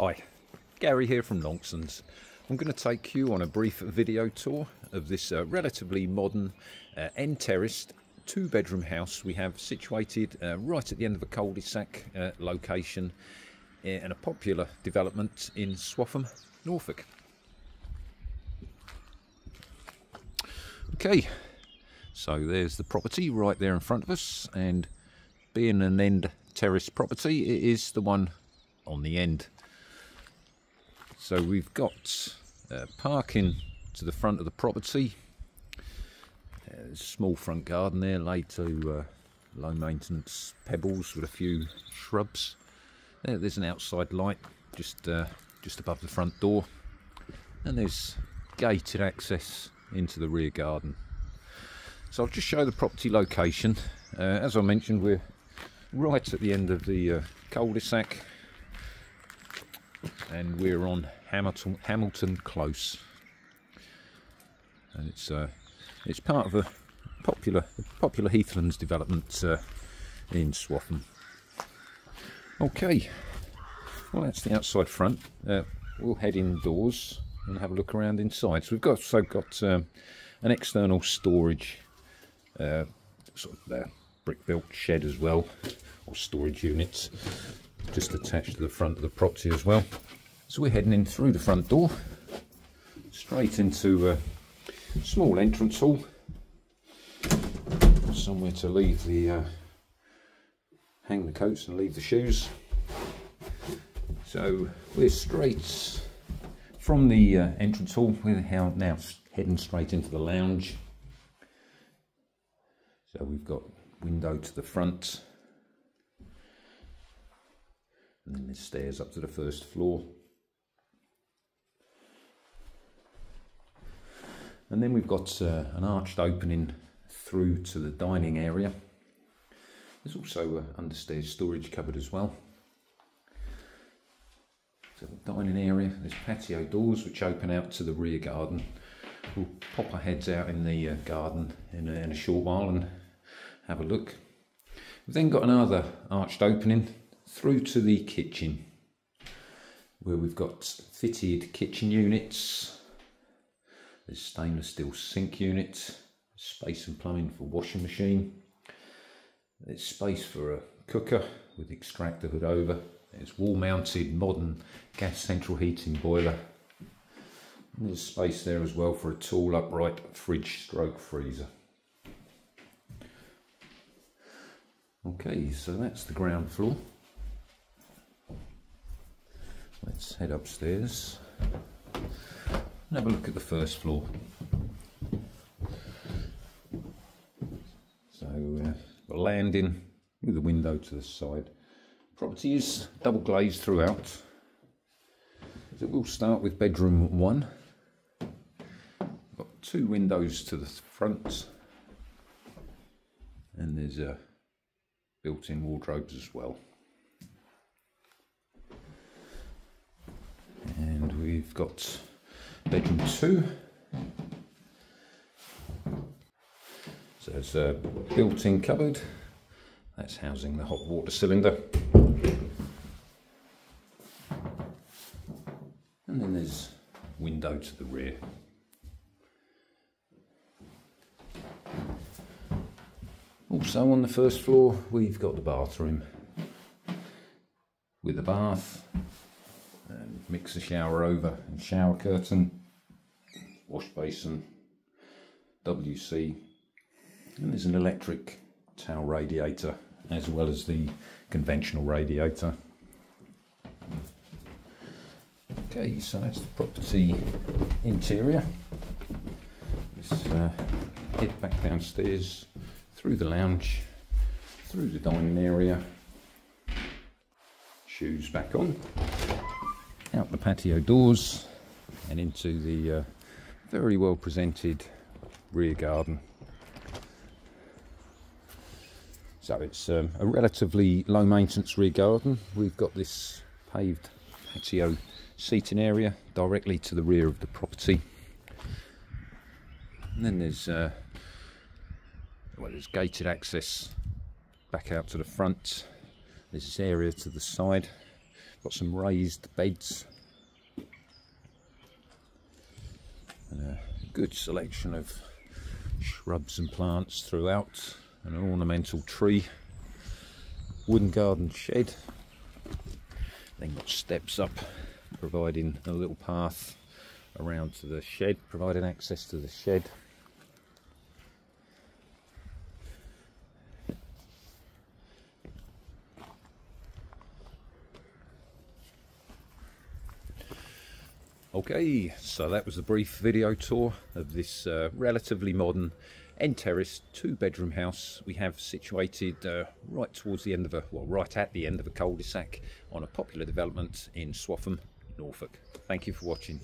Hi, Gary here from Longsons. I'm going to take you on a brief video tour of this uh, relatively modern uh, end terraced two bedroom house we have situated uh, right at the end of a cul-de-sac uh, location in a popular development in Swaffham, Norfolk. Okay, so there's the property right there in front of us and being an end terrace property it is the one on the end so we've got uh, parking to the front of the property. Uh, small front garden there laid to uh, low maintenance pebbles with a few shrubs. There, there's an outside light just uh, just above the front door, and there's gated access into the rear garden. So I'll just show the property location. Uh, as I mentioned, we're right at the end of the uh, cul-de-sac and we're on Hamilton Hamilton Close, and it's uh, it's part of a popular popular Heathlands development uh, in Swaffham. Okay, well that's the outside front. Uh, we'll head indoors and have a look around inside. So we've got so got um, an external storage uh, sort of uh, brick built shed as well, or storage units just attached to the front of the property as well. So we're heading in through the front door, straight into a small entrance hall. Somewhere to leave the, uh, hang the coats and leave the shoes. So we're straight from the uh, entrance hall, we're now heading straight into the lounge. So we've got window to the front, and then there's stairs up to the first floor. And then we've got uh, an arched opening through to the dining area. There's also an understairs storage cupboard as well. So the dining area, there's patio doors which open out to the rear garden. We'll pop our heads out in the uh, garden in a, in a short while and have a look. We've then got another arched opening through to the kitchen where we've got fitted kitchen units there's stainless steel sink unit, space and plumbing for washing machine. There's space for a cooker with extractor hood over. There's wall mounted modern gas central heating boiler. And there's space there as well for a tall upright fridge stroke freezer. Okay, so that's the ground floor. Head upstairs and have a look at the first floor. So uh, landing with a window to the side. Property is double glazed throughout. So we'll start with bedroom one. Got two windows to the front and there's a built-in wardrobes as well. And we've got bedroom two. So it's a built-in cupboard. That's housing the hot water cylinder. And then there's window to the rear. Also on the first floor we've got the bathroom with the bath mixer shower over and shower curtain wash basin, WC, and there's an electric towel radiator as well as the conventional radiator. Okay, so that's the property interior. Let's uh, head back downstairs, through the lounge, through the dining area, shoes back on, out the patio doors and into the uh, very well presented rear garden. So it's um, a relatively low maintenance rear garden. We've got this paved patio seating area directly to the rear of the property. And then there's uh, well, there's gated access back out to the front. There's this area to the side Got some raised beds. And a good selection of shrubs and plants throughout. An ornamental tree. Wooden garden shed. Then got steps up providing a little path around to the shed, providing access to the shed. Okay, so that was a brief video tour of this uh, relatively modern end terrace two bedroom house we have situated uh, right towards the end of a, well right at the end of a cul-de-sac on a popular development in Swaffham, Norfolk. Thank you for watching.